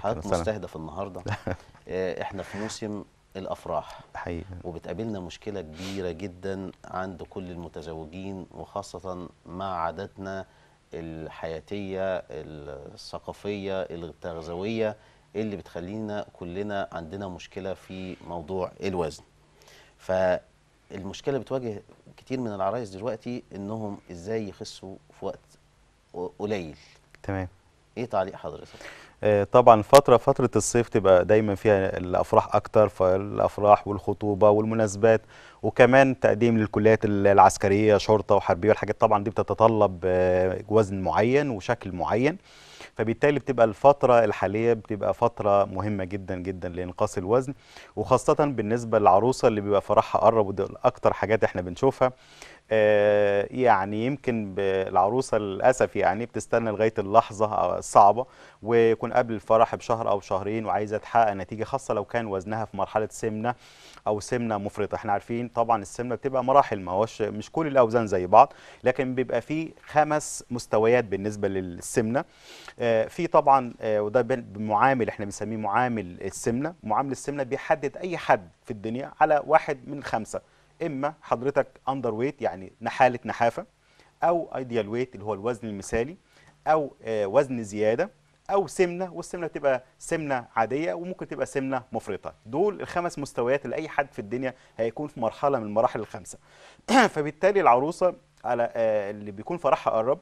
حضرتك. مستهدف النهارده. آه، إحنا في موسم الأفراح. حقيقي وبتقابلنا مشكلة كبيرة جدا عند كل المتزوجين وخاصة مع عاداتنا الحياتية الثقافية التغذويه اللي بتخلينا كلنا عندنا مشكلة في موضوع الوزن. فالمشكلة بتواجه كتير من العرايس دلوقتي إنهم إزاي يخسوا في وقت قليل. تمام. إيه تعليق حضرتك؟ آه، طبعا فترة فترة الصيف تبقى دايما فيها الأفراح أكتر فالأفراح والخطوبة والمناسبات وكمان تقديم للكليات العسكرية شرطة وحربية والحاجات طبعا دي بتتطلب آه، وزن معين وشكل معين. فبالتالي بتبقى الفترة الحالية بتبقى فترة مهمة جدا جدا لإنقاص الوزن وخاصة بالنسبة للعروسة اللي بيبقى فرحها قرب ودي أكتر حاجات إحنا بنشوفها. يعني يمكن العروسة للأسف يعني بتستنى لغاية اللحظة الصعبة ويكون قبل الفرح بشهر أو شهرين وعايزة تحقق نتيجة خاصة لو كان وزنها في مرحلة سمنة أو سمنة مفرطة. إحنا عارفين طبعا السمنة بتبقى مراحل ما هوش مش كل الأوزان زي بعض لكن بيبقى في خمس مستويات بالنسبة للسمنة. آه، في طبعا آه، وده بمعامل إحنا بنسميه معامل السمنة. معامل السمنة بيحدد أي حد في الدنيا على واحد من خمسة. إما حضرتك underweight يعني نحالة نحافة أو ideal weight اللي هو الوزن المثالي أو آه، وزن زيادة أو سمنة والسمنة بتبقى سمنة عادية وممكن تبقى سمنة مفرطة. دول الخمس مستويات اللي أي حد في الدنيا هيكون في مرحلة من المراحل الخمسة. فبالتالي العروسة على آه، اللي بيكون فرحها قرب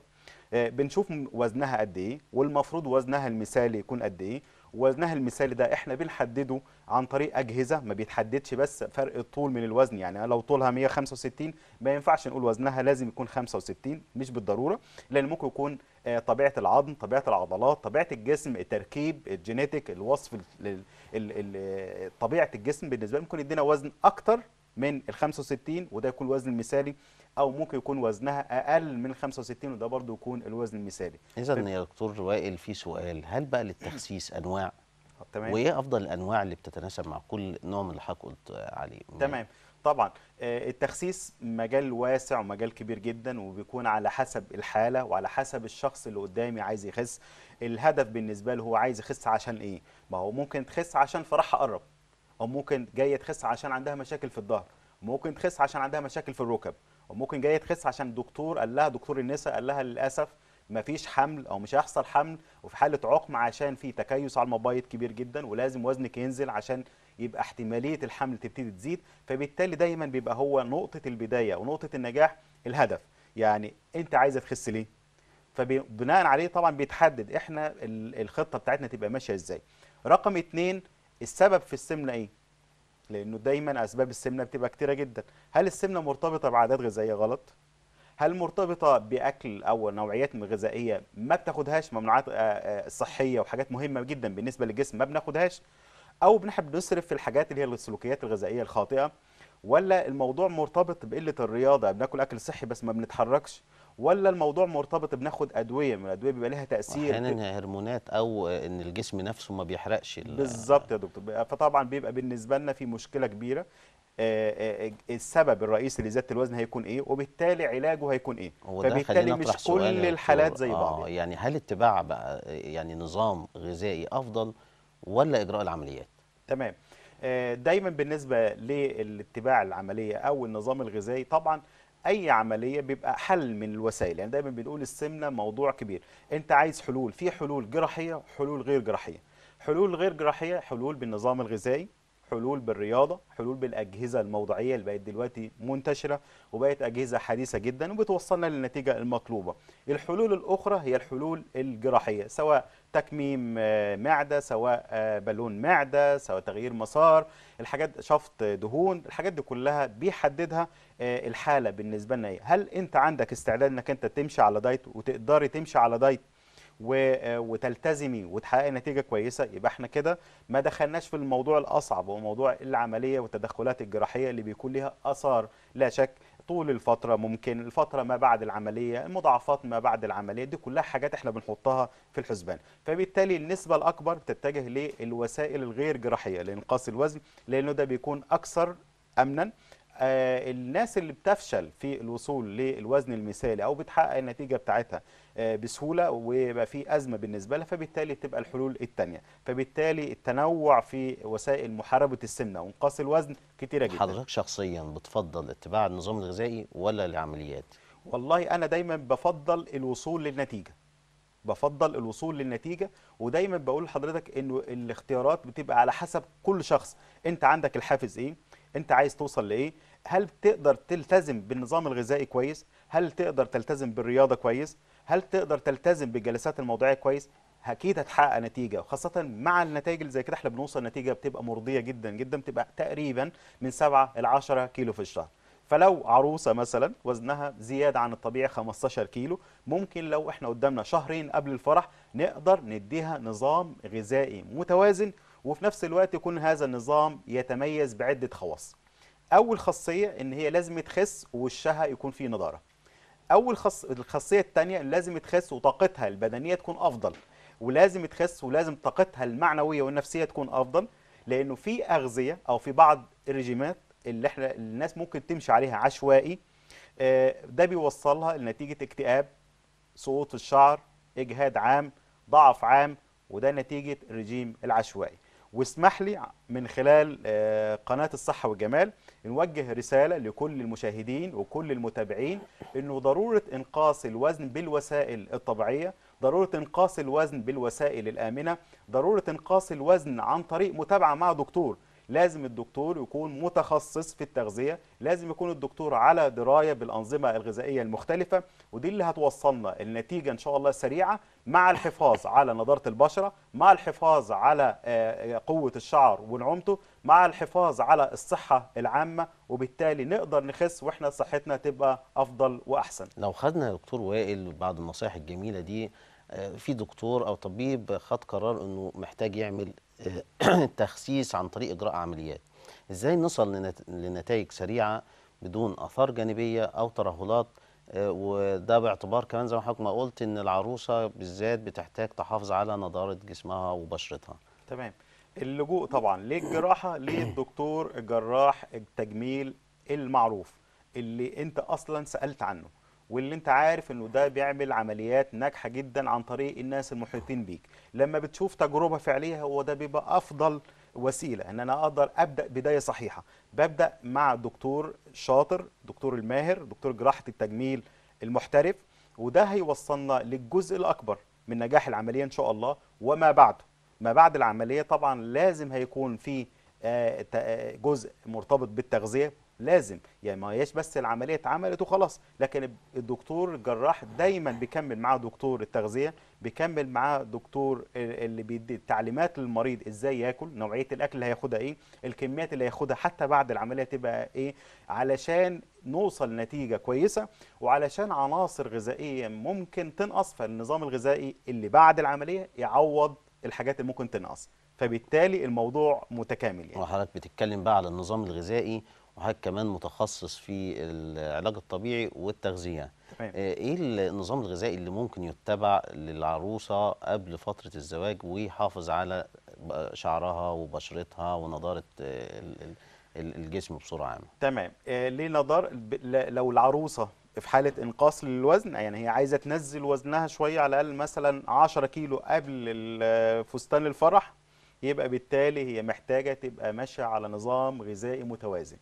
بنشوف م- وزنها قد إيه والمفروض وزنها المثالي يكون قد إيه. وزنها المثالي ده إحنا بنحدده عن طريق أجهزة ما بيتحددش بس فرق الطول من الوزن. يعني لو طولها 165 ما ينفعش نقول وزنها لازم يكون 65 مش بالضرورة لأن ممكن يكون آه، طبيعة العظم طبيعة العضلات طبيعة الجسم التركيب الجينيتك الوصف ال- ال- ال- ال- طبيعة الجسم بالنسبة لنا ممكن يدينا وزن أكتر من ال 65 وده يكون الوزن المثالي أو ممكن يكون وزنها أقل من 65 وده برضو يكون الوزن المثالي. إذا يا دكتور وائل في سؤال. هل بقى للتخسيس أنواع؟ تمام. وإيه أفضل الأنواع اللي بتتناسب مع كل نوع من اللي حضرتك قلت عليه؟ تمام. طبعا آه، التخسيس مجال واسع ومجال كبير جدا وبيكون على حسب الحالة وعلى حسب الشخص اللي قدامي عايز يخس. الهدف بالنسبة له هو عايز يخس عشان إيه؟ ما هو ممكن تخس عشان فرحها قرب. أو ممكن جاية تخس عشان عندها مشاكل في الظهر ممكن تخس عشان عندها مشاكل في الركب وممكن جاية تخس عشان دكتور قال لها دكتور النساء قال لها للأسف مفيش حمل أو مش هيحصل حمل وفي حالة عقم عشان في تكيس على المبايض كبير جدا ولازم وزنك ينزل عشان يبقى احتمالية الحمل تبتدي تزيد. فبالتالي دايما بيبقى هو نقطة البداية ونقطة النجاح الهدف. يعني أنت عايزة تخس ليه؟ فبناء عليه طبعا بيتحدد إحنا ال- الخطة بتاعتنا تبقى ماشية إزاي. رقم اتنين السبب في السمنة إيه؟ لأنه دايما أسباب السمنة بتبقى كتيرة جدا. هل السمنة مرتبطة بعادات غذائية غلط؟ هل مرتبطة بأكل أو نوعيات غذائية ما بتاخدهاش ممنوعات آه، آه، صحية وحاجات مهمة جدا بالنسبة للجسم ما بناخدهاش؟ أو بنحب نصرف في الحاجات اللي هي السلوكيات الغذائية الخاطئة؟ ولا الموضوع مرتبط بقلة الرياضة بناكل أكل صحي بس ما بنتحركش؟ ولا الموضوع مرتبط بناخد أدوية؟ من الأدوية بيبقى لها تأثير أحيانا هرمونات أو إن الجسم نفسه ما بيحرقش ال- بالظبط يا دكتور. فطبعا بيبقى بالنسبة لنا في مشكلة كبيرة. آه، آه، السبب الرئيسي لزياده الوزن هيكون إيه؟ وبالتالي علاجه هيكون إيه؟ فبالتالي مش كل. الحالات زي آه بعض. يعني. يعني هل اتباع بقى يعني نظام غذائي أفضل ولا إجراء العمليات؟ تمام. آه، دايما بالنسبة للاتباع العملية أو النظام الغذائي طبعا أي عملية بيبقى حل من الوسائل. يعني دايما بنقول السمنة موضوع كبير. أنت عايز حلول. في حلول جراحية وحلول غير جراحية. حلول غير جراحية حلول بالنظام الغذائي. حلول بالرياضة حلول بالأجهزة الموضعيه اللي بقت دلوقتي منتشرة وبقت أجهزة حديثة جدا وبتوصلنا للنتيجة المطلوبة. الحلول الأخرى هي الحلول الجراحية سواء تكميم آه، معدة سواء آه، بالون معدة سواء تغيير مسار الحاجات شفط دهون الحاجات دي كلها بيحددها آه، الحالة بالنسبة لنا هل أنت عندك استعداد إنك أنت تمشي على دايت وتقدري تمشي على دايت وتلتزمي وتحققي نتيجة كويسة. يبقى إحنا كده ما دخلناش في الموضوع الأصعب وهو موضوع العملية والتدخلات الجراحية اللي بيكون لها آثار لا شك طول الفترة ممكن الفترة ما بعد العملية المضاعفات ما بعد العملية دي كلها حاجات إحنا بنحطها في الحسبان. فبالتالي النسبة الأكبر بتتجه للوسائل الغير جراحية لإنقاص الوزن لأنه ده بيكون أكثر امنا. آه، الناس اللي بتفشل في الوصول للوزن المثالي أو بتحقق النتيجة بتاعتها آه، بسهولة ويبقى في أزمة بالنسبة لها فبالتالي تبقى الحلول الثانية فبالتالي التنوع في وسائل محاربة السمنة وانقاص الوزن كتيرة جدا. حضرتك شخصيا بتفضل اتباع النظام الغذائي ولا العمليات؟ والله أنا دايما بفضل الوصول للنتيجة. بفضل الوصول للنتيجة ودايما بقول لحضرتك إنه الاختيارات بتبقى على حسب كل شخص. أنت عندك الحافز إيه؟ أنت عايز توصل لإيه؟ هل تقدر تلتزم بالنظام الغذائي كويس؟ هل تقدر تلتزم بالرياضة كويس؟ هل تقدر تلتزم بالجلسات الموضوعية كويس؟ أكيد هتحقق نتيجة وخاصة مع النتائج اللي زي كده إحنا بنوصل نتيجة بتبقى مرضية جدا جدا بتبقى تقريبا من 7 ل 10 كيلو في الشهر. فلو عروسة مثلا وزنها زيادة عن الطبيعي 15 كيلو ممكن لو إحنا قدامنا شهرين قبل الفرح نقدر نديها نظام غذائي متوازن وفي نفس الوقت يكون هذا النظام يتميز بعدة خواص. أول خاصية إن هي لازم تخس ووشها يكون فيه نضارة. أول خص... الخاصية الثانية لازم تخس وطاقتها البدنية تكون أفضل ولازم تخس ولازم طاقتها المعنوية والنفسية تكون أفضل لأنه في أغذية أو في بعض الرجيمات اللي إحنا الناس ممكن تمشي عليها عشوائي آه، ده بيوصلها لنتيجة اكتئاب سقوط الشعر إجهاد عام ضعف عام وده نتيجة الرجيم العشوائي. واسمح لي من خلال آه، قناة الصحة والجمال نوجه رسالة لكل المشاهدين وكل المتابعين إنه ضرورة إنقاص الوزن بالوسائل الطبيعية ضرورة إنقاص الوزن بالوسائل الآمنة ضرورة إنقاص الوزن عن طريق متابعة مع دكتور. لازم الدكتور يكون متخصص في التغذية لازم يكون الدكتور على دراية بالأنظمة الغذائية المختلفة ودي اللي هتوصلنا النتيجة إن شاء الله سريعة مع الحفاظ على نضاره البشرة مع الحفاظ على آه، قوة الشعر ونعومته مع الحفاظ على الصحة العامة وبالتالي نقدر نخس وإحنا صحتنا تبقى أفضل وأحسن. لو خدنا دكتور وائل بعض النصائح الجميلة دي في دكتور أو طبيب خد قرار إنه محتاج يعمل آه، تخسيس عن طريق إجراء عمليات. إزاي نصل لنت- لنتائج سريعة بدون آثار جانبية أو ترهلات؟ آه، وده باعتبار كمان زي ما حضرتك ما قلت إن العروسة بالذات بتحتاج تحافظ على نضارة جسمها وبشرتها. تمام. اللجوء طبعا للجراحة للدكتور الجراح التجميل المعروف اللي أنت أصلا سألت عنه. واللي انت عارف انه ده بيعمل عمليات ناجحة جدا عن طريق الناس المحيطين بيك. لما بتشوف تجربة فعلية هو ده بيبقى أفضل وسيلة إن أنا أقدر أبدأ بداية صحيحة. ببدأ مع دكتور شاطر دكتور الماهر دكتور جراحة التجميل المحترف وده هيوصلنا للجزء الأكبر من نجاح العملية إن شاء الله وما بعده. ما بعد العملية طبعا لازم هيكون في آه، آه، جزء مرتبط بالتغذية. لازم يعني ما هياش بس العملية اتعملت وخلاص لكن الدكتور الجراح دايما بيكمل معاه دكتور التغذية بيكمل معاه دكتور ال- اللي بيدي تعليمات للمريض إزاي ياكل نوعية الأكل اللي هياخدها إيه الكميات اللي هياخدها حتى بعد العملية تبقى إيه علشان نوصل لنتيجة كويسة وعلشان عناصر غذائية ممكن تنقص فالنظام الغذائي اللي بعد العملية يعوض الحاجات اللي ممكن تنقص. فبالتالي الموضوع متكامل يعني. وحضرتك بتتكلم بقى على النظام الغذائي وحضرتك كمان متخصص في العلاج الطبيعي والتغذية. تمام. آه، إيه النظام الغذائي اللي ممكن يتبع للعروسة قبل فترة الزواج ويحافظ على شعرها وبشرتها ونضارة آه، ال- ال- ال- الجسم بصورة عامة؟ تمام. آه، ليه ل- لو العروسة في حالة إنقاص للوزن يعني هي عايزة تنزل وزنها شوية على الأقل مثلا 10 كيلو قبل فستان الفرح يبقى بالتالي هي محتاجة تبقى ماشية على نظام غذائي متوازن.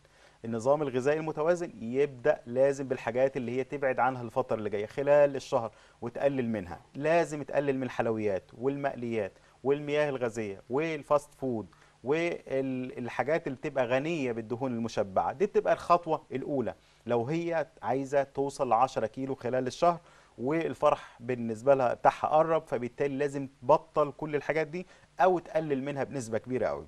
النظام الغذائي المتوازن يبدأ لازم بالحاجات اللي هي تبعد عنها الفترة اللي جاية خلال الشهر وتقلل منها. لازم تقلل من الحلويات والمقليات والمياه الغازية وال fast food والحاجات اللي بتبقى غنية بالدهون المشبعة. دي بتبقى الخطوة الأولى. لو هي عايزة توصل ل 10 كيلو خلال الشهر والفرح بالنسبة لها بتاعها قرب فبالتالي لازم تبطل كل الحاجات دي أو تقلل منها بنسبة كبيرة قوي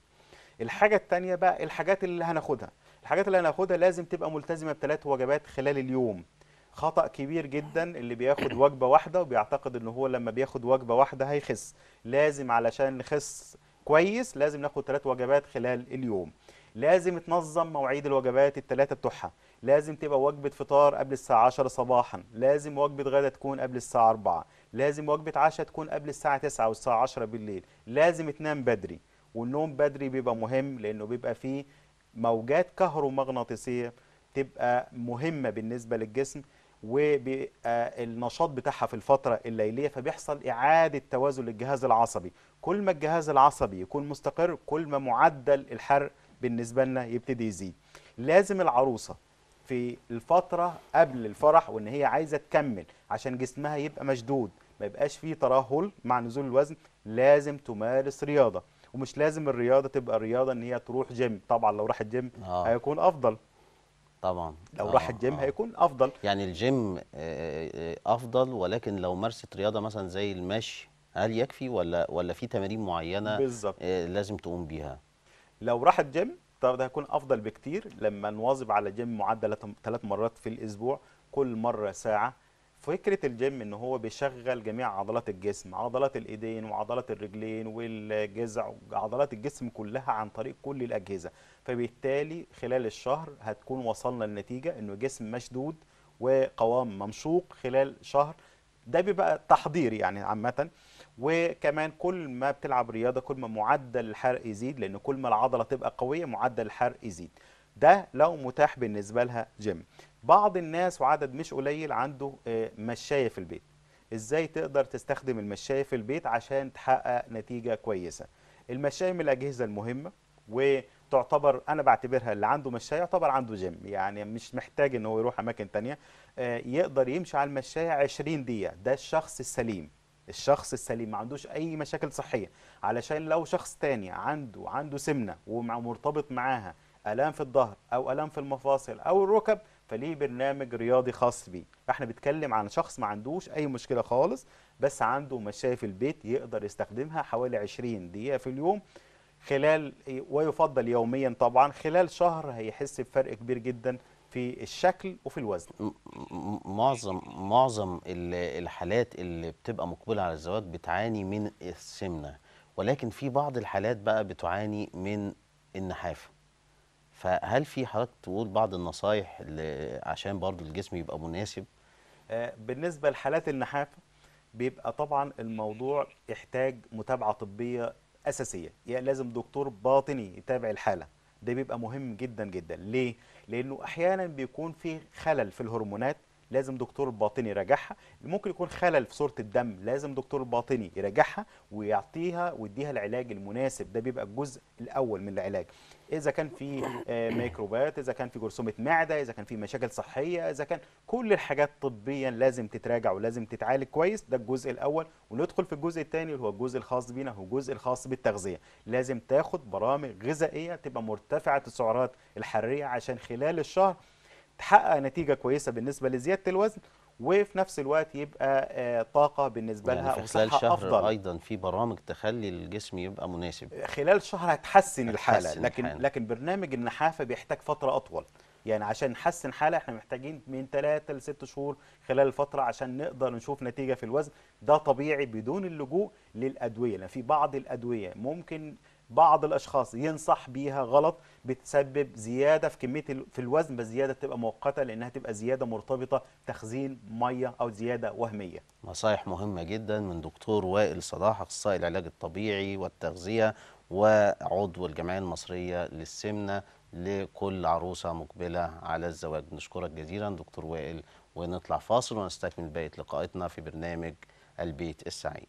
الحاجة التانية بقى الحاجات اللي هناخدها. الحاجات اللي هناخدها لازم تبقى ملتزمة بثلاث وجبات خلال اليوم. خطأ كبير جدا اللي بياخد وجبة واحدة وبيعتقد ان هو لما بياخد وجبة واحدة هيخس. لازم علشان نخس كويس لازم ناخد ثلاث وجبات خلال اليوم. لازم تنظم مواعيد الوجبات الثلاثة بتوعها. لازم تبقى وجبة فطار قبل الساعة 10 صباحا. لازم وجبة غدا تكون قبل الساعة 4 لازم وجبة عشاء تكون قبل الساعة 9 والساعة 10 بالليل. لازم تنام بدري. والنوم بدري بيبقى مهم لأنه بيبقى فيه موجات كهرومغناطيسية تبقى مهمة بالنسبة للجسم وبيبقى النشاط بتاعها في الفترة الليلية فبيحصل إعادة توازن للجهاز العصبي. كل ما الجهاز العصبي يكون مستقر كل ما معدل الحرق بالنسبة لنا يبتدي يزيد. لازم العروسة في الفترة قبل الفرح وإن هي عايزة تكمل عشان جسمها يبقى مشدود ما يبقاش فيه ترهل مع نزول الوزن لازم تمارس رياضة. ومش لازم الرياضة تبقى رياضة إن هي تروح جيم طبعا لو راحت جيم آه. هيكون أفضل. طبعا. لو آه، راحت جيم آه. هيكون أفضل. يعني الجيم آه، آه، أفضل ولكن لو مارست رياضة مثلا زي المشي هل يكفي ولا ولا في تمارين معينة بالظبط. آه، لازم تقوم بيها؟ لو راحت جيم طب ده هيكون أفضل بكتير لما نواظب على جيم معدل ثلاث مرات في الأسبوع كل مرة ساعة. فكرة الجيم إن هو بيشغل جميع عضلات الجسم عضلات الإيدين وعضلات الرجلين والجذع وعضلات الجسم كلها عن طريق كل الأجهزة. فبالتالي خلال الشهر هتكون وصلنا لنتيجة إنه جسم مشدود وقوام ممشوق خلال شهر. ده بيبقى تحضير يعني عامة. وكمان كل ما بتلعب رياضة كل ما معدل الحرق يزيد لأن كل ما العضلة تبقى قوية معدل الحرق يزيد. ده لو متاح بالنسبة لها جيم. بعض الناس وعدد مش قليل عنده آه، مشاية في البيت. إزاي تقدر تستخدم المشاية في البيت عشان تحقق نتيجة كويسة؟ المشاية من الأجهزة المهمة وتعتبر أنا بعتبرها اللي عنده مشاية يعتبر عنده جيم يعني مش محتاج إن هو يروح أماكن تانية. آه، يقدر يمشي على المشاية 20 دقيقة. ده الشخص السليم. الشخص السليم. ما عندوش أي مشاكل صحية. علشان لو شخص تاني عنده عنده سمنة ومرتبط معاها آلام في الظهر أو آلام في المفاصل أو الركب فليه برنامج رياضي خاص بيه. فإحنا بنتكلم عن شخص ما عندوش أي مشكلة خالص بس عنده مشاية في البيت يقدر يستخدمها حوالي 20 دقيقة في اليوم. خلال ويفضل يوميا طبعا خلال شهر هيحس بفرق كبير جدا في الشكل وفي الوزن. معظم معظم ال- الحالات اللي بتبقى مقبله على الزواج بتعاني من السمنة. ولكن في بعض الحالات بقى بتعاني من النحافه فهل في حضرتك تقول بعض النصايح عشان برضو الجسم يبقى مناسب؟ آه، بالنسبة لحالات النحافة بيبقى طبعا الموضوع يحتاج متابعة طبية أساسية. يعني لازم دكتور باطني يتابع الحالة. ده بيبقى مهم جدا جدا. ليه؟ لأنه أحيانا بيكون في خلل في الهرمونات لازم دكتور باطني يراجعها. ممكن يكون خلل في صورة الدم لازم دكتور باطني يراجعها ويعطيها ويديها العلاج المناسب. ده بيبقى الجزء الأول من العلاج. إذا كان في آه، ميكروبات إذا كان في جرثومة معدة إذا كان في مشاكل صحية إذا كان كل الحاجات طبيا لازم تتراجع ولازم تتعالج كويس ده الجزء الأول. وندخل في الجزء الثاني اللي هو الجزء الخاص بينا هو الجزء الخاص بالتغذية. لازم تاخد برامج غذائية تبقى مرتفعة السعرات الحرارية عشان خلال الشهر تحقق نتيجة كويسة بالنسبة لزيادة الوزن وفي نفس الوقت يبقى آه، طاقة بالنسبة يعني لها في خلال شهر أفضل. أيضا في برامج تخلي الجسم يبقى مناسب. خلال شهر هتحسن الحالة هتحسن لكن الحالة. لكن برنامج النحافة بيحتاج فترة أطول. يعني عشان نحسن حالة إحنا محتاجين من 3 ل 6 شهور خلال الفترة عشان نقدر نشوف نتيجة في الوزن. ده طبيعي بدون اللجوء للأدوية لأن في بعض الأدوية ممكن بعض الأشخاص ينصح بيها غلط بتسبب زيادة في كمية ال- في الوزن بس زيادة تبقى مؤقتة لأنها تبقى زيادة مرتبطة تخزين مية أو زيادة وهمية. نصايح مهمة جدا من دكتور وائل صلاح أخصائي العلاج الطبيعي والتغذية وعضو الجمعية المصرية للسمنة لكل عروسة مقبلة على الزواج. نشكرك جزيلا دكتور وائل ونطلع فاصل ونستكمل بقية لقائتنا في برنامج البيت السعيد.